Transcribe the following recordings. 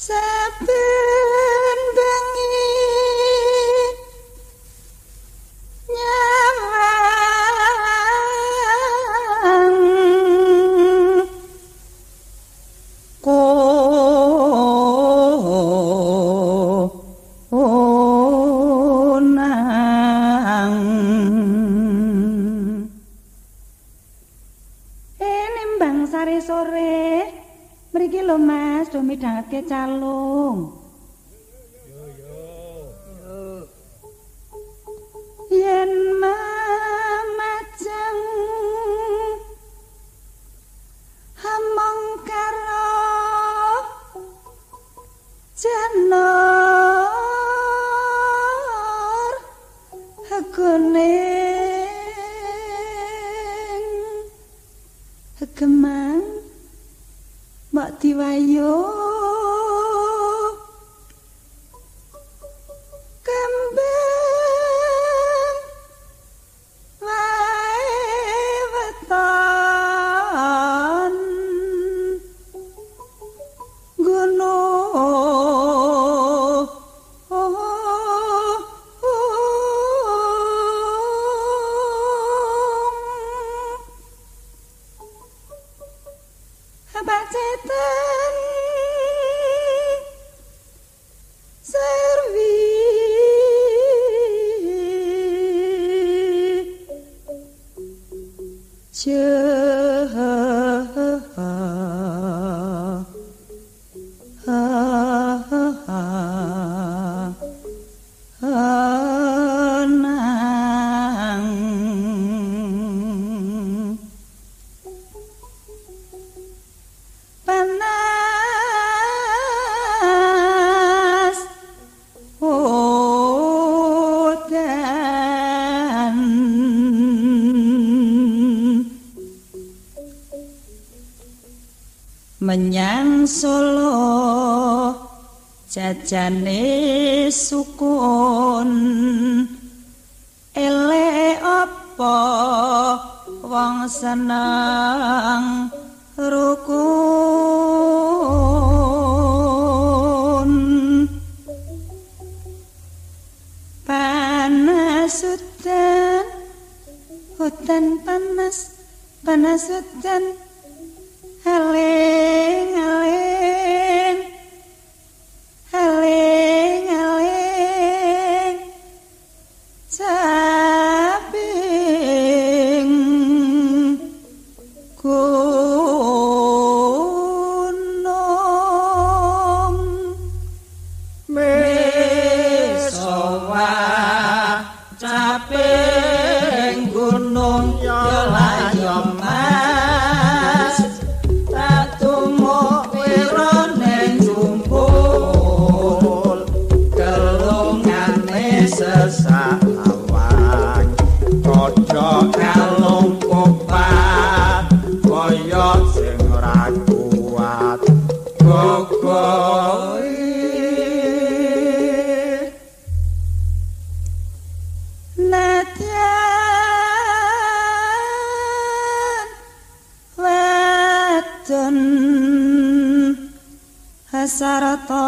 Sapphire. Midhangake calung. Yo. Yen mamajeng hamong karo janor hakune Gemang Mak 见。Menyang solo. Jajane sukun. Ele apa? Wong seneng rukun. Panas hutan hutan panas panas hutan Elling, Elling. Sarata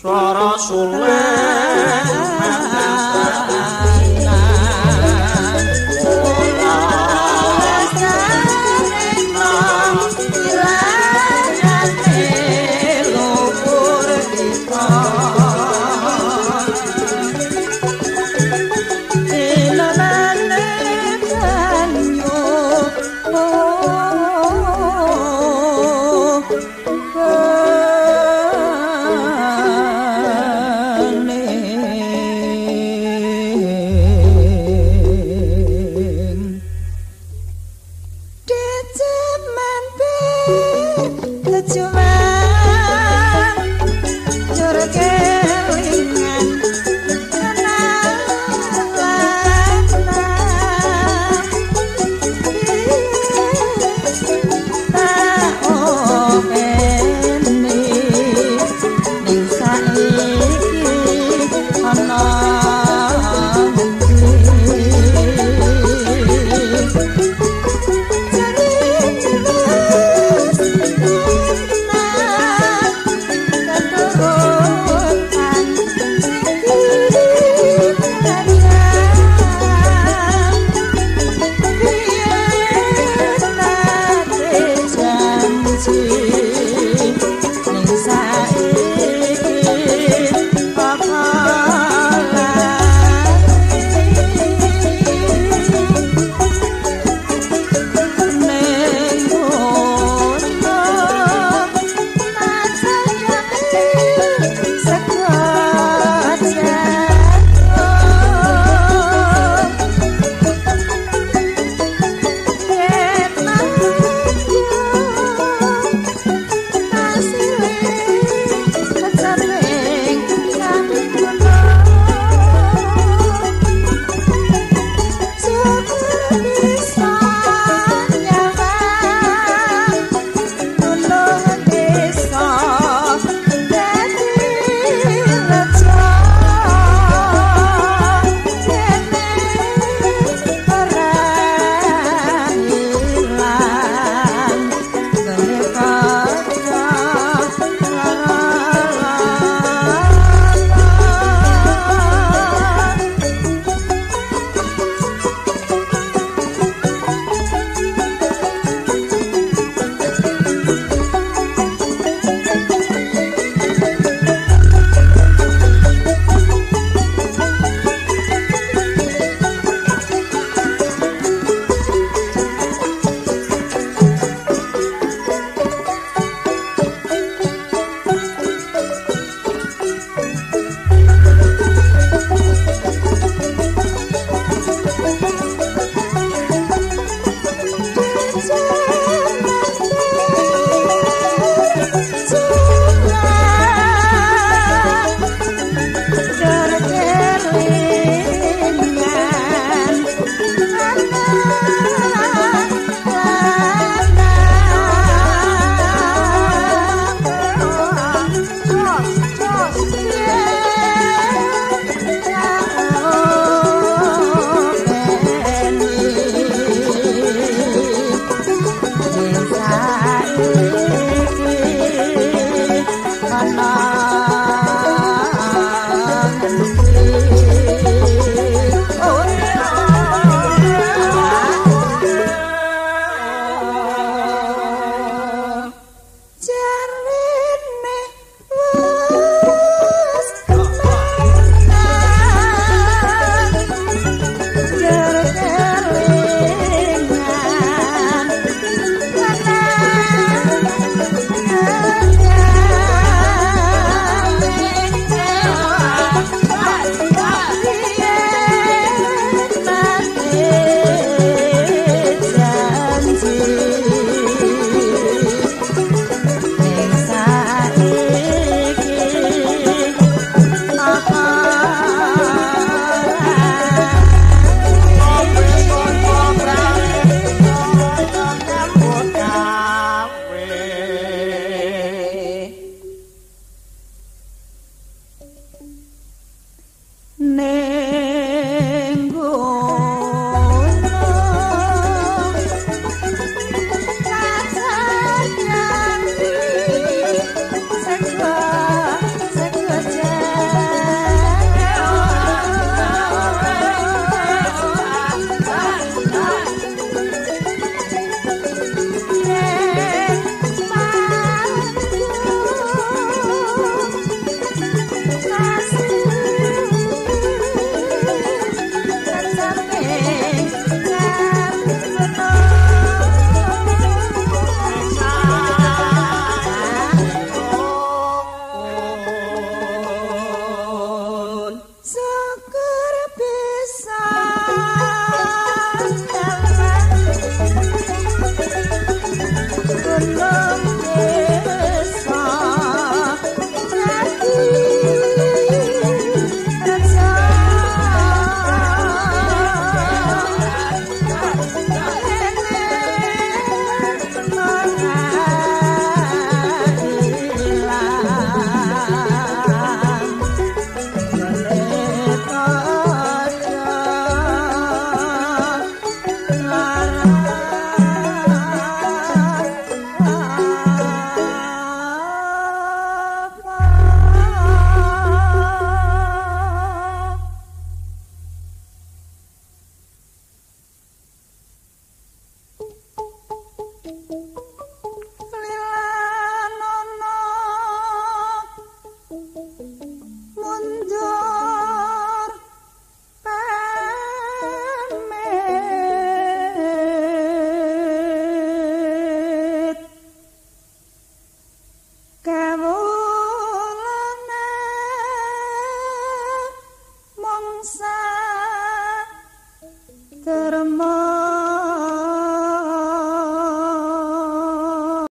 swara sulit